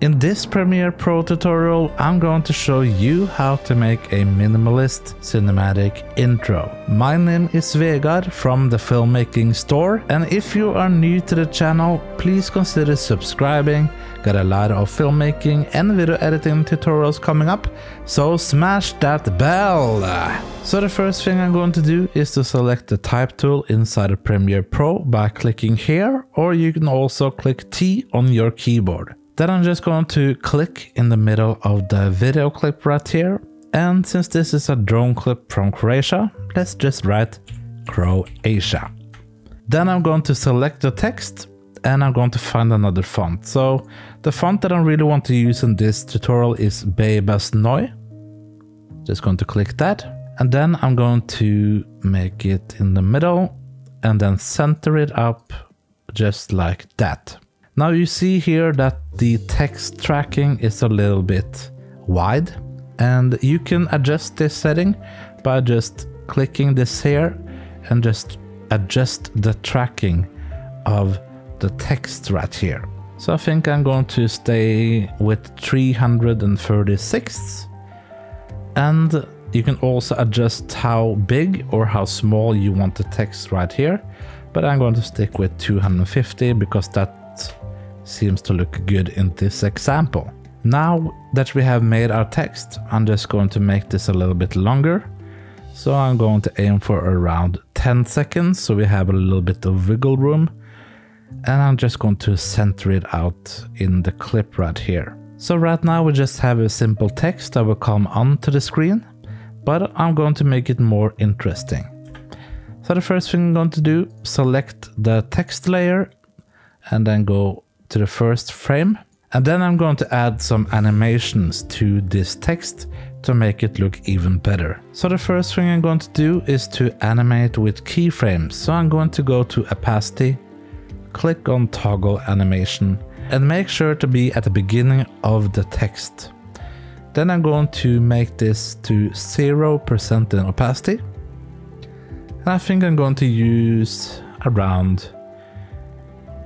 In this Premiere Pro tutorial, I'm going to show you how to make a minimalist cinematic intro. My name is Vegard from the Filmmaking Store, and if you are new to the channel, please consider subscribing. Got a lot of filmmaking and video editing tutorials coming up, so smash that bell! So the first thing I'm going to do is to select the type tool inside of Premiere Pro by clicking here, or you can also click T on your keyboard. Then I'm just going to click in the middle of the video clip right here. And since this is a drone clip from Croatia, let's just write Croatia. Then I'm going to select the text and I'm going to find another font. So the font that I really want to use in this tutorial is Bebas Neue. Just going to click that. And then I'm going to make it in the middle and then center it up just like that. Now you see here that the text tracking is a little bit wide and you can adjust this setting by just clicking this here and just adjust the tracking of the text right here. So I think I'm going to stay with 336 and you can also adjust how big or how small you want the text right here but I'm going to stick with 250 because that seems to look good in this example. Now that we have made our text, I'm just going to make this a little bit longer. So I'm going to aim for around 10 seconds so we have a little bit of wiggle room. And I'm just going to center it out in the clip right here. So right now we just have a simple text that will come onto the screen, but I'm going to make it more interesting. So the first thing I'm going to do, select the text layer and then go to the first frame. And then I'm going to add some animations to this text to make it look even better. So the first thing I'm going to do is to animate with keyframes. So I'm going to go to opacity, click on toggle animation and make sure to be at the beginning of the text. Then I'm going to make this to 0% in opacity. And I think I'm going to use around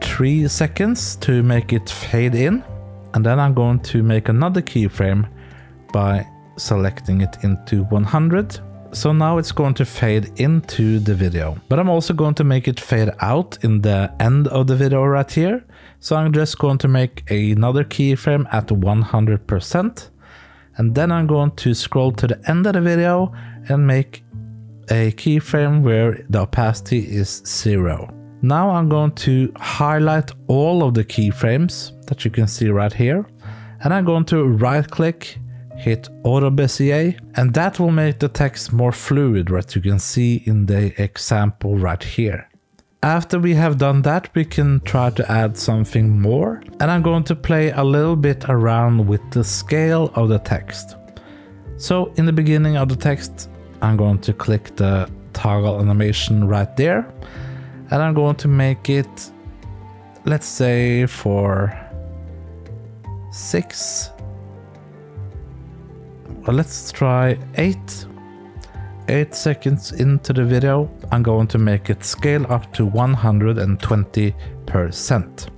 3 seconds to make it fade in. And then I'm going to make another keyframe by selecting it into 100. So now it's going to fade into the video. But I'm also going to make it fade out in the end of the video right here. So I'm just going to make another keyframe at 100%. And then I'm going to scroll to the end of the video and make a keyframe where the opacity is zero. Now I'm going to highlight all of the keyframes that you can see right here. And I'm going to right click, hit Auto Bezier, and that will make the text more fluid, what you can see in the example right here. After we have done that, we can try to add something more. And I'm going to play a little bit around with the scale of the text. So in the beginning of the text, I'm going to click the toggle animation right there and I'm going to make it let's say for six. Well, let's try eight. Eight seconds into the video I'm going to make it scale up to 120 percent.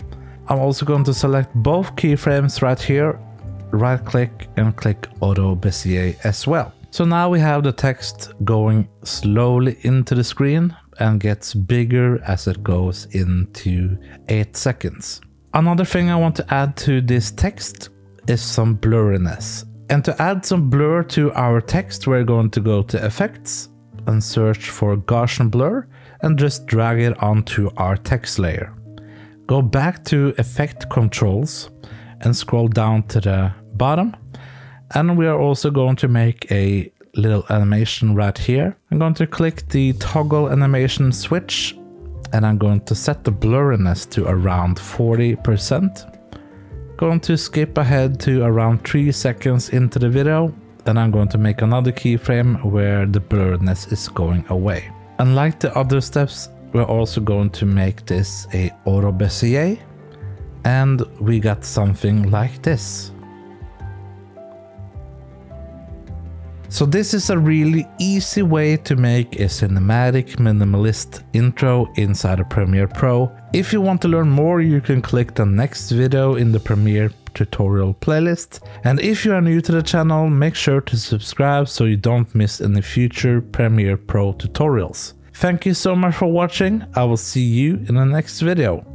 I'm also going to select both keyframes right here. Right click and click auto bezier as well. So now we have the text going slowly into the screen and gets bigger as it goes into 8 seconds. Another thing I want to add to this text is some blurriness. And to add some blur to our text, we're going to go to effects and search for Gaussian blur and just drag it onto our text layer. Go back to effect controls and scroll down to the bottom. And we are also going to make a little animation right here. I'm going to click the toggle animation switch and I'm going to set the blurriness to around 40%. Going to skip ahead to around 3 seconds into the video. Then I'm going to make another keyframe where the blurriness is going away. Unlike the other steps, we're also going to make this a auto bezier. And we got something like this. So this is a really easy way to make a cinematic minimalist intro inside of Premiere Pro. If you want to learn more, you can click the next video in the Premiere tutorial playlist. And if you are new to the channel, make sure to subscribe so you don't miss any future Premiere Pro tutorials. Thank you so much for watching. I will see you in the next video.